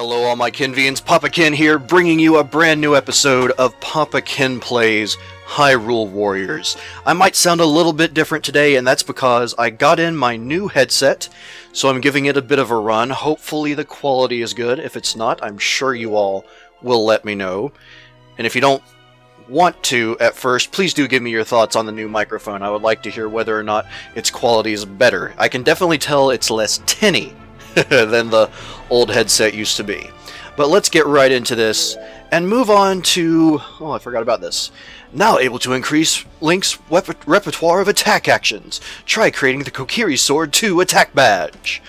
Hello, all my Kinvians. Papa Kenn here, bringing you a brand new episode of Papa Kenn Plays Hyrule Warriors. I might sound a little bit different today, and that's because I got in my new headset, so I'm giving it a bit of a run. Hopefully, the quality is good. If it's not, I'm sure you all will let me know. And if you don't want to at first, please do give me your thoughts on the new microphone. I would like to hear whether or not its quality is better. I can definitely tell it's less tinny than the old headset used to be. But let's get right into this and move on to... Oh, I forgot about this. Now able to increase Link's repertoire of attack actions. Try creating the Kokiri Sword 2 attack badge.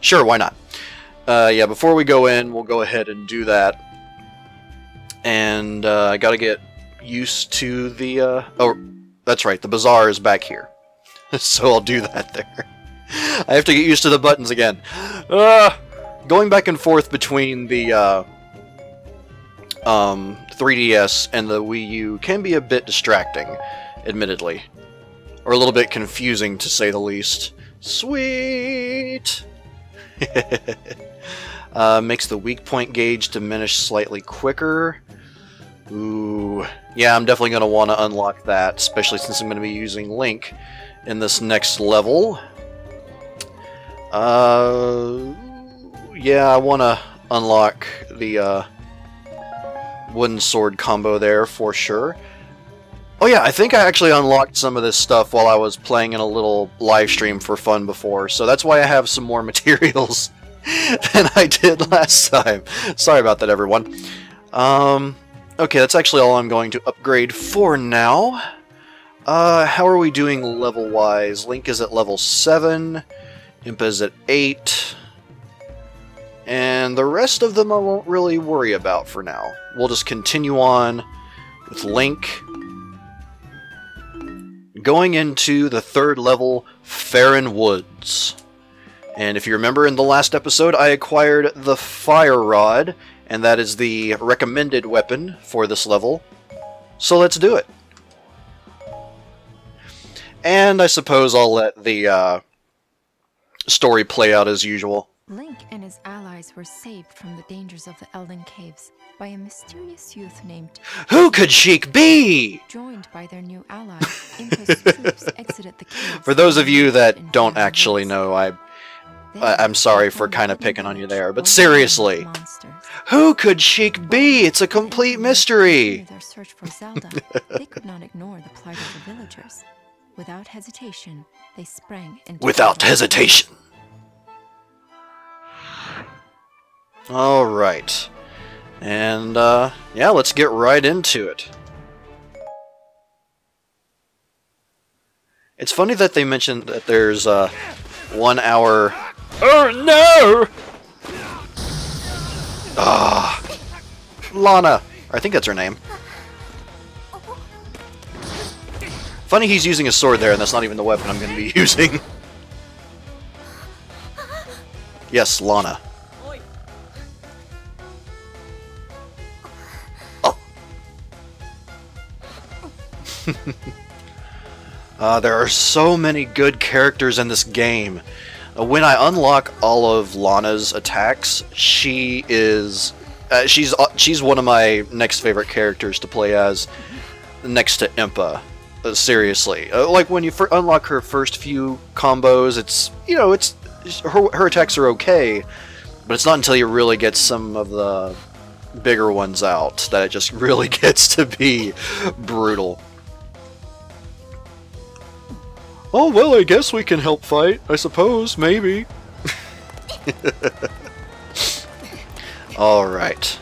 Sure, why not? Uh, yeah, before we go in, we'll go ahead and do that. And uh, I gotta get used to the... Uh, oh, that's right, the bazaar is back here. so I'll do that there. I have to get used to the buttons again. Uh, going back and forth between the uh, um, 3DS and the Wii U can be a bit distracting, admittedly. Or a little bit confusing, to say the least. Sweet! uh, makes the weak point gauge diminish slightly quicker. Ooh. Yeah, I'm definitely going to want to unlock that, especially since I'm going to be using Link in this next level. Uh, yeah, I want to unlock the uh, wooden sword combo there for sure. Oh yeah, I think I actually unlocked some of this stuff while I was playing in a little live stream for fun before, so that's why I have some more materials than I did last time. Sorry about that, everyone. Um, okay, that's actually all I'm going to upgrade for now. Uh, how are we doing level-wise? Link is at level 7. Impa's at 8. And the rest of them I won't really worry about for now. We'll just continue on with Link. Going into the third level, Faron Woods. And if you remember in the last episode, I acquired the Fire Rod, and that is the recommended weapon for this level. So let's do it. And I suppose I'll let the uh, story play out as usual. Link and his allies were saved from the dangers of the Eldin Caves by a mysterious youth named Who could Sheik be? Joined by their new ally, Impa's troops exited the caves. For those of you that don't actually know, I I'm sorry for kind of picking on you there, but seriously, who could Sheik be? It's a complete mystery. Their search for Zelda, they could not ignore the plight of the villagers. Without hesitation, they sprang into Without hesitation. Alright. And, uh, yeah, let's get right into it. It's funny that they mentioned that there's, uh, one hour... Oh, no! Ah. Lana. I think that's her name. Funny he's using a sword there, and that's not even the weapon I'm going to be using. yes, Lana. Oh. uh, there are so many good characters in this game. Uh, when I unlock all of Lana's attacks, she is... Uh, she's uh, she's one of my next favorite characters to play as, next to Impa. Uh, seriously, uh, like when you unlock her first few combos, it's you know it's her her attacks are okay, but it's not until you really get some of the bigger ones out that it just really gets to be brutal. Oh well, I guess we can help fight. I suppose, maybe. All right.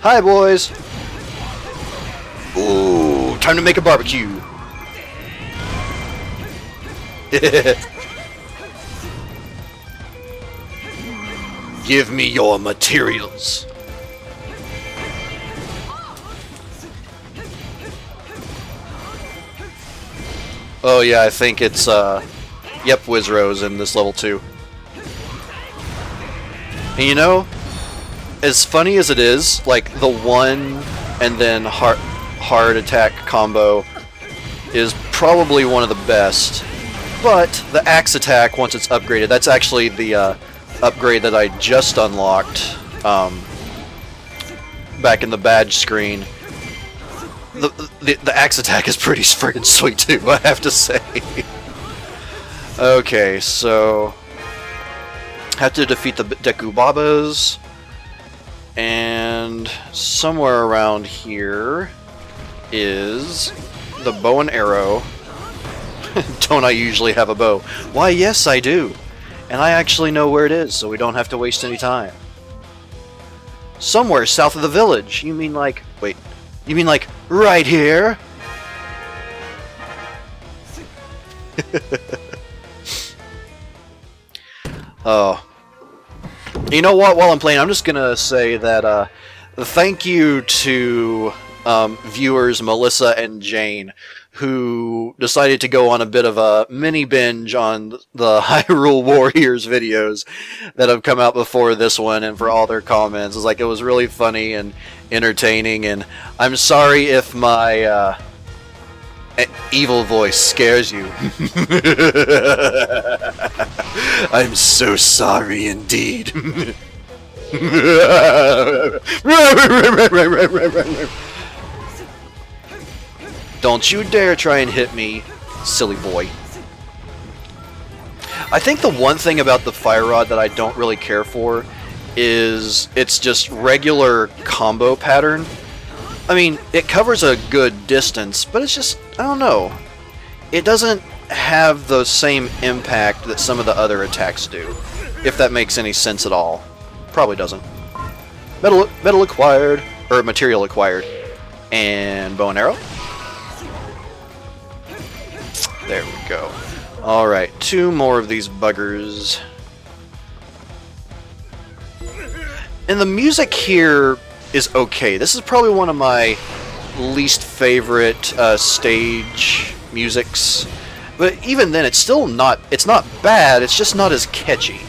Hi, boys. Ooh, time to make a barbecue. Give me your materials. Oh yeah, I think it's, uh, yep, Wizzrobes in this level too. And you know, as funny as it is, like, the one and then heart hard attack combo is probably one of the best. But the axe attack, once it's upgraded, that's actually the uh, upgrade that I just unlocked um, back in the badge screen. The, the, the axe attack is pretty friggin' sweet too, I have to say. okay, so... Have to defeat the Deku Babas. And somewhere around here is the bow and arrow. don't I usually have a bow? Why, yes, I do. And I actually know where it is, so we don't have to waste any time. Somewhere south of the village. You mean like... Wait. You mean like right here? oh. You know what? While I'm playing, I'm just gonna say that, uh, thank you to um, viewers Melissa and Jane who decided to go on a bit of a mini binge on the Hyrule Warriors videos that have come out before this one and for all their comments. It's like it was really funny and entertaining and I'm sorry if my uh, evil voice scares you. I'm so sorry indeed. Don't you dare try and hit me, silly boy. I think the one thing about the Fire Rod that I don't really care for is it's just regular combo pattern. I mean, it covers a good distance, but it's just, I don't know. It doesn't have the same impact that some of the other attacks do, if that makes any sense at all. Probably doesn't. Metal, metal acquired, or material acquired, and bow and arrow. There we go. Alright, two more of these buggers. And the music here is okay. This is probably one of my least favorite uh, stage musics. But even then, it's still not, it's not bad, it's just not as catchy.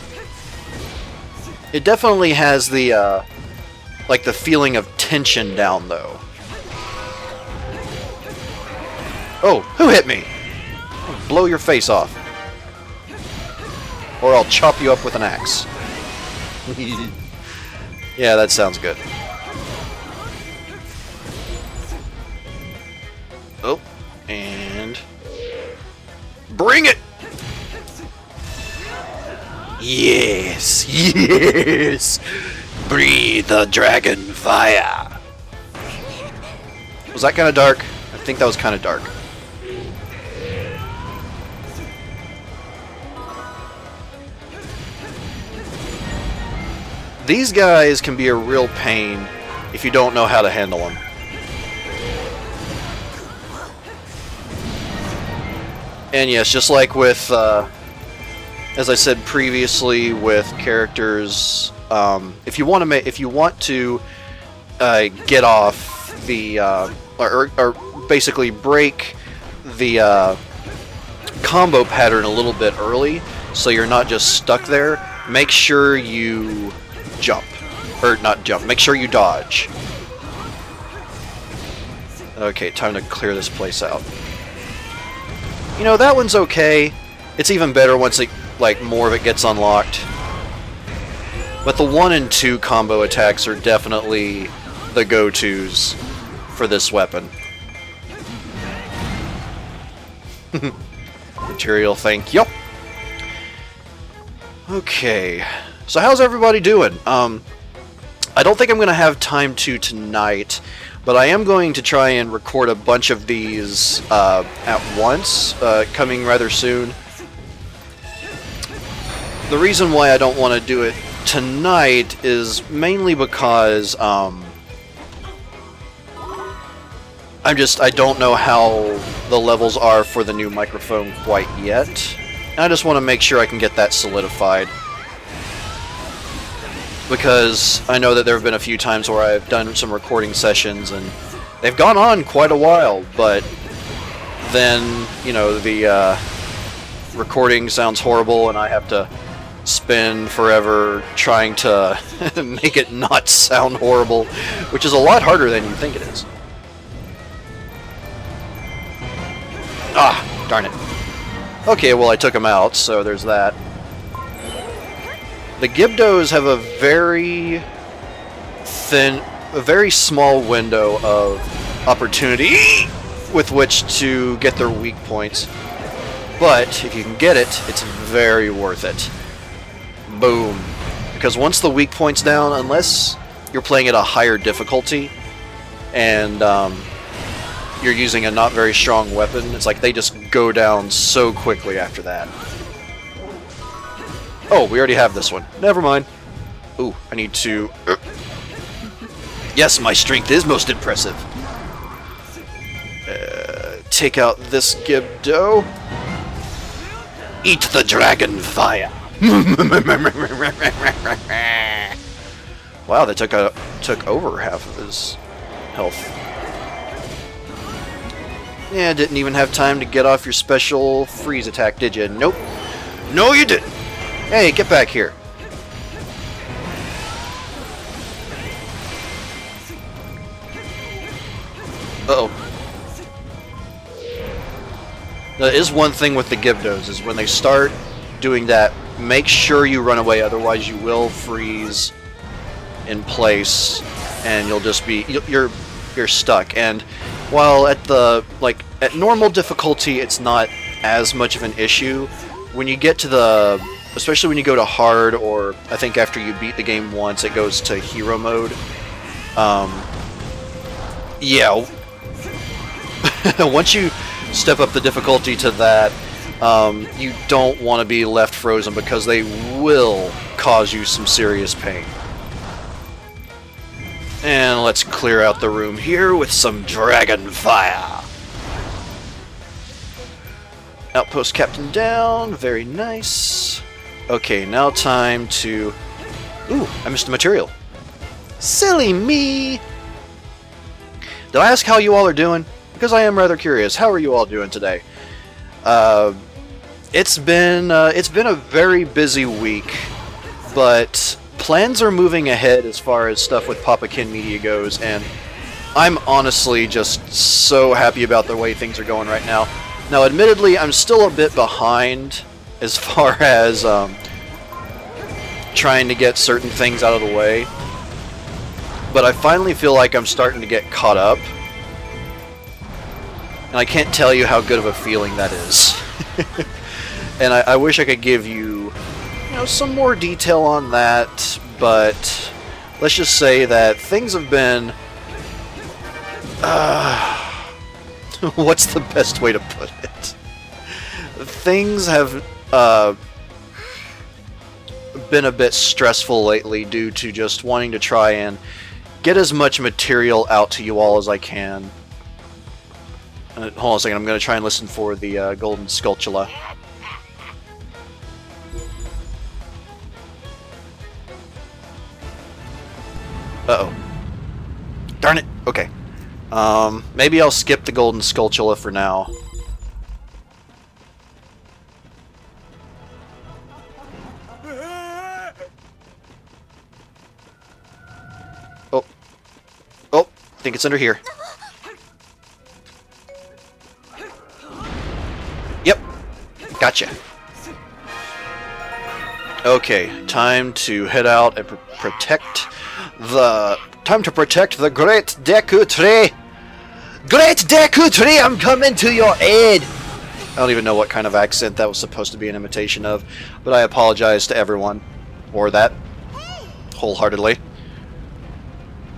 It definitely has the, uh, like the feeling of tension down, though. Oh, who hit me? Blow your face off. Or I'll chop you up with an axe. yeah, that sounds good. Oh, and... Bring it! Yes, yes! Breathe the dragon fire! Was that kind of dark? I think that was kind of dark. These guys can be a real pain if you don't know how to handle them. And yes, just like with, uh, as I said previously, with characters, um, if you want to make, if you want to uh, get off the, uh, or, or, basically break the uh, combo pattern a little bit early, so you're not just stuck there, make sure you jump. Or not jump, make sure you dodge. Okay, time to clear this place out. You know, that one's okay. It's even better once it, like, more of it gets unlocked. But the 1 and 2 combo attacks are definitely the go-tos for this weapon. Material, thank you. Okay. So how's everybody doing? Um, I don't think I'm going to have time to tonight, but I am going to try and record a bunch of these uh, at once, uh, coming rather soon. The reason why I don't want to do it tonight is mainly because um, I'm just, I don't know how the levels are for the new microphone quite yet. And I just want to make sure I can get that solidified because I know that there have been a few times where I've done some recording sessions and they've gone on quite a while, but then, you know, the uh, recording sounds horrible and I have to spend forever trying to make it not sound horrible, which is a lot harder than you think it is. Ah, darn it. Okay, well I took him out, so there's that. The Gibdos have a very thin, a very small window of opportunity with which to get their weak points. But if you can get it, it's very worth it. Boom. Because once the weak point's down, unless you're playing at a higher difficulty, and um, you're using a not very strong weapon, it's like they just go down so quickly after that. Oh, we already have this one. Never mind. Ooh, I need to... yes, my strength is most impressive. Uh, take out this Gibdo. Eat the dragon fire. wow, that took a took over half of his health. Yeah, didn't even have time to get off your special freeze attack, did you? Nope. No, you didn't. Hey, get back here. Uh oh That is one thing with the Gibdos, is when they start doing that, make sure you run away, otherwise you will freeze in place, and you'll just be, you're, you're stuck. And while at the, like, at normal difficulty, it's not as much of an issue, when you get to the especially when you go to hard or I think after you beat the game once it goes to hero mode. Um, yeah. Once you step up the difficulty to that um, you don't want to be left frozen because they will cause you some serious pain. And let's clear out the room here with some dragon fire. Outpost Captain down, very nice. Okay, now time to... Ooh, I missed a material. Silly me! Did I ask how you all are doing? Because I am rather curious. How are you all doing today? Uh, it's been uh, it's been a very busy week, but plans are moving ahead as far as stuff with Papa Kenn Media goes, and I'm honestly just so happy about the way things are going right now. Now, admittedly, I'm still a bit behind as far as um, trying to get certain things out of the way. But I finally feel like I'm starting to get caught up. And I can't tell you how good of a feeling that is. and I, I, wish I could give you, you know, some more detail on that, but let's just say that things have been... Uh, what's the best way to put it? Things have uh, been a bit stressful lately due to just wanting to try and get as much material out to you all as I can. Uh, hold on a second, I'm going to try and listen for the uh, Golden Skulltula. Uh-oh. Darn it! Okay. Um, maybe I'll skip the Golden Skulltula for now. Think it's under here. Yep. Gotcha. Okay, time to head out and pr protect the... Time to protect the Great Deku Tree! Great Deku Tree, I'm coming to your aid! I don't even know what kind of accent that was supposed to be an imitation of, but I apologize to everyone. Or that. Wholeheartedly.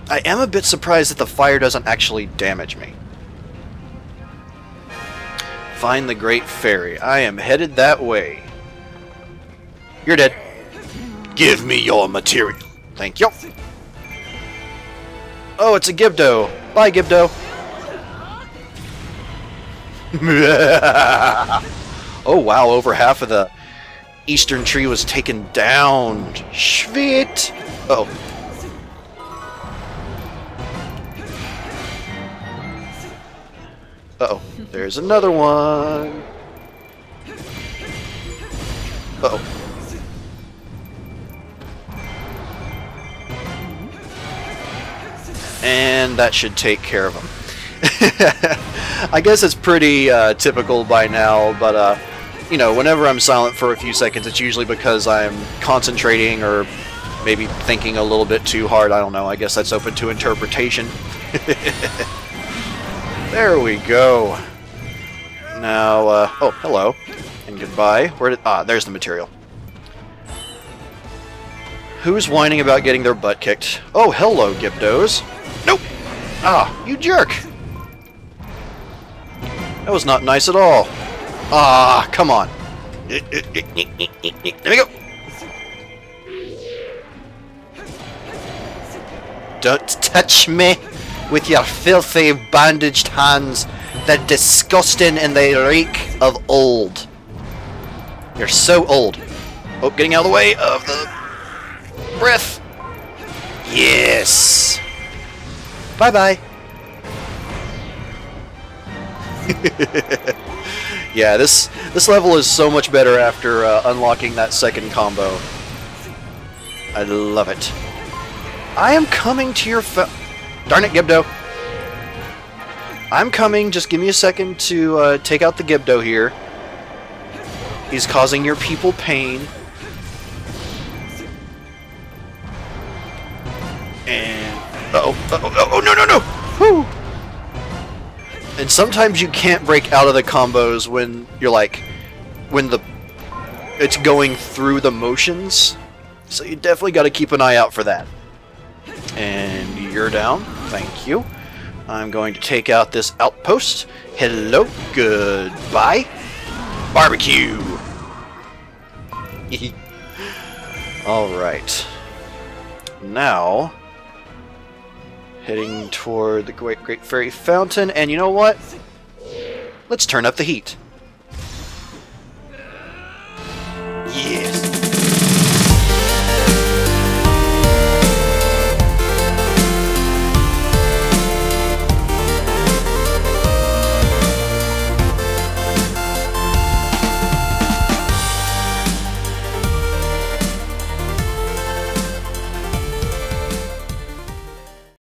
I am a bit surprised that the fire doesn't actually damage me. Find the Great Fairy. I am headed that way. You're dead. Give me your material. Thank you. Oh, it's a Gibdo. Bye, Gibdo. oh, wow, over half of the eastern tree was taken down. Schwit. Uh oh Uh oh There's another one. Uh oh And that should take care of them. I guess it's pretty uh, typical by now, but uh, you know, whenever I'm silent for a few seconds, it's usually because I'm concentrating or maybe thinking a little bit too hard. I don't know. I guess that's open to interpretation. there we go. Now, uh, oh, hello. And goodbye. Where did, ah, there's the material. Who's whining about getting their butt kicked? Oh, hello, Gibdos. Nope! Ah, you jerk! That was not nice at all. Ah, come on. There we go. Don't touch me with your filthy bandaged hands. They're disgusting and they reek of old. You're so old. Oh, getting out of the way of the breath. Yes. Bye-bye. yeah, this this level is so much better after uh, unlocking that second combo. I love it. I am coming to your fa- Darn it, Gibdo. I'm coming. Just give me a second to uh, take out the Gibdo here. He's causing your people pain. And... Uh oh, uh oh, uh oh, no, no, no! Whew! And sometimes you can't break out of the combos when you're like... When the... It's going through the motions. So you definitely got to keep an eye out for that. And you're down. Thank you. I'm going to take out this outpost. Hello. Goodbye. Barbecue. Alright. Now, heading toward the Great Great Fairy Fountain, and you know what? Let's turn up the heat.